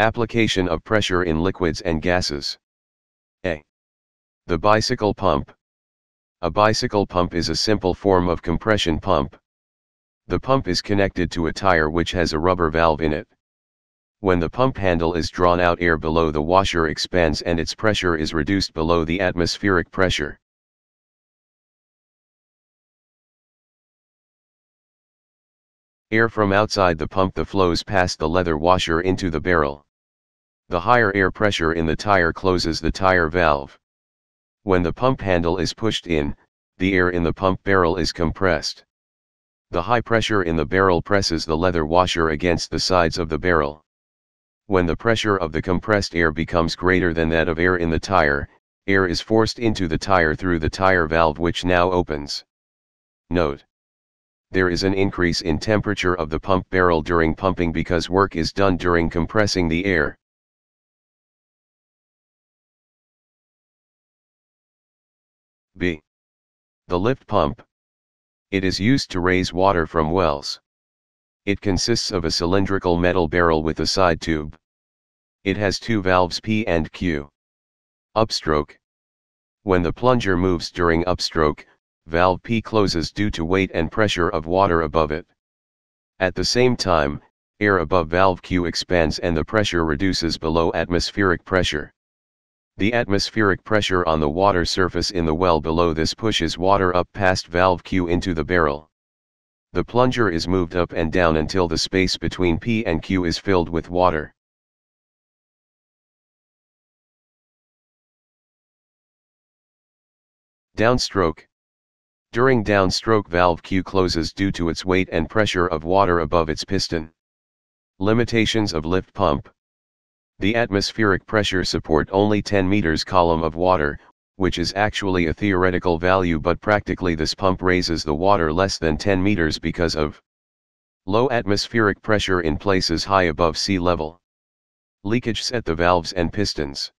Application of pressure in liquids and gases. A. The bicycle pump. A bicycle pump is a simple form of compression pump. The pump is connected to a tire which has a rubber valve in it. When the pump handle is drawn out air below the washer expands and its pressure is reduced below the atmospheric pressure. Air from outside the pump the flows past the leather washer into the barrel. The higher air pressure in the tire closes the tire valve. When the pump handle is pushed in, the air in the pump barrel is compressed. The high pressure in the barrel presses the leather washer against the sides of the barrel. When the pressure of the compressed air becomes greater than that of air in the tire, air is forced into the tire through the tire valve which now opens. Note. There is an increase in temperature of the pump barrel during pumping because work is done during compressing the air. B. The lift pump. It is used to raise water from wells. It consists of a cylindrical metal barrel with a side tube. It has two valves P and Q. Upstroke. When the plunger moves during upstroke, valve P closes due to weight and pressure of water above it. At the same time, air above valve Q expands and the pressure reduces below atmospheric pressure. The atmospheric pressure on the water surface in the well below this pushes water up past valve Q into the barrel. The plunger is moved up and down until the space between P and Q is filled with water. Downstroke. During downstroke valve Q closes due to its weight and pressure of water above its piston. Limitations of lift pump. The atmospheric pressure support only 10 meters column of water, which is actually a theoretical value but practically this pump raises the water less than 10 meters because of low atmospheric pressure in places high above sea level. Leakage set the valves and pistons.